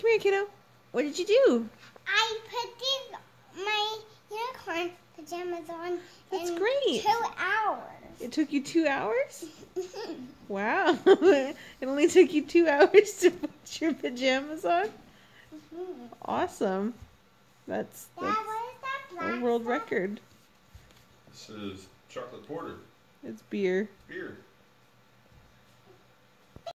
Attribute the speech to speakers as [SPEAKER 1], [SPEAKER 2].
[SPEAKER 1] Come here, kiddo. What did you do?
[SPEAKER 2] I put these my unicorn pajamas on
[SPEAKER 1] That's great.
[SPEAKER 2] two hours.
[SPEAKER 1] It took you two hours? Wow. it only took you two hours to put your pajamas on? Mm-hmm. Awesome. That's,
[SPEAKER 2] Dad, that
[SPEAKER 1] a world
[SPEAKER 2] stuff?
[SPEAKER 1] record.
[SPEAKER 3] This is chocolate porter,
[SPEAKER 1] It's beer.
[SPEAKER 3] beer.